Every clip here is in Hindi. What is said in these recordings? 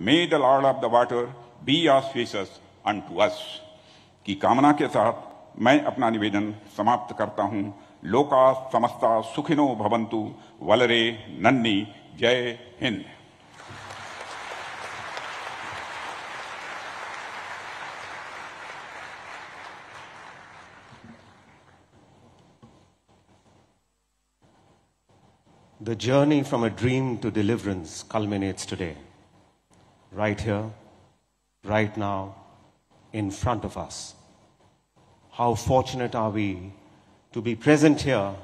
May the Lord of the water be auspicious unto us. की कामना के साथ मैं अपना निवेदन समाप्त करता हूँ लोका समस्ता सुखिनो भवंतु वलरे नन्नी जय Hind The journey from a dream to deliverance culminates today, right here, right now, in front of us. How fortunate are we to be present here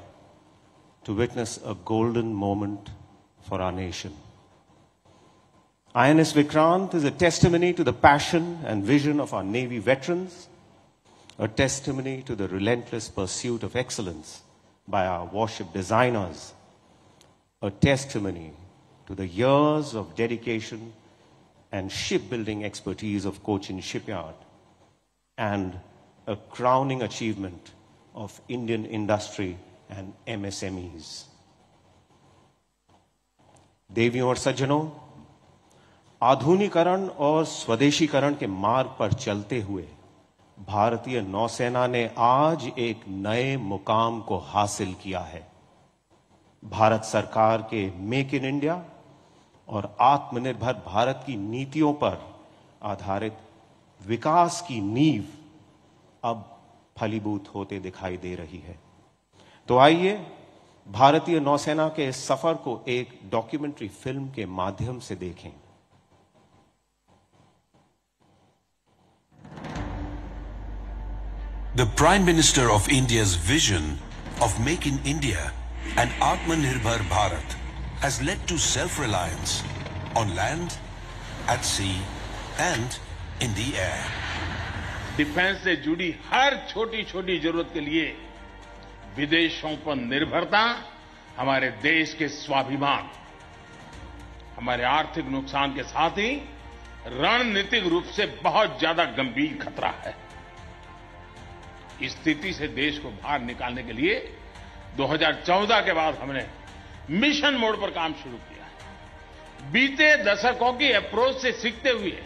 to witness a golden moment for our nation. INS Vikrant is a testimony to the passion and vision of our Navy veterans, a testimony to the relentless pursuit of excellence by our warship designers a testimony to the years of dedication and shipbuilding expertise of Cochin Shipyard and a crowning achievement of Indian industry and MSMEs. देवियों और सज्जनों आधुनिकरण और स्वदेशीकरण के मार्ग पर चलते हुए भारतीय नौसेना ने आज एक नए मुकाम को हासिल किया है भारत सरकार के मेक इन इंडिया और आत्मनिर्भर भारत की नीतियों पर आधारित विकास की नींव अब फलीभूत होते दिखाई दे रही है। तो आइए भारतीय नौसेना के इस सफ़र को एक डॉक्यूमेंट्री फ़िल्म के माध्यम से देखें। The Prime Minister of India's vision of Make in India and Atmanirbhar Bharat. Has led to self-reliance on land, at sea and in the air. Defence से जुड़ी हर छोटी छोटी ज़रूरत के लिए विदेशों पर निर्भरता हमारे देश के स्वाभिमान हमारे आर्थिक नुकसान के साथ ही रणनीतिक रूप से बहुत ज़्यादा गंभीर खतरा है इस स्थिति से देश को बाहर निकालने के लिए 2014 के बाद हमने मिशन मोड पर काम शुरू किया है। बीते दशकों की अप्रोच से सीखते हुए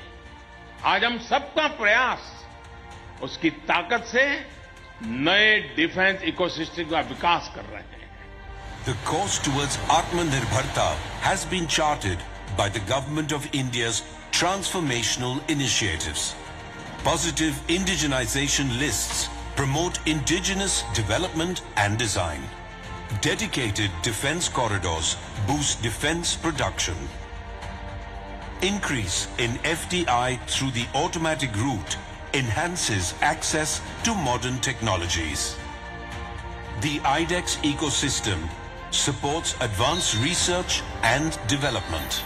आज हम सबका प्रयास उसकी ताकत से नए डिफेंस इकोसिस्टम का विकास कर रहे हैं। The course towards atmanirbharta has been charted by the government of India transformational initiative positive indigenisation list promote indigenous development and design. Dedicated defense corridors boost defense production. Increase in FDI through the automatic route enhances access to modern technologies. The IDEX ecosystem supports advanced research and development.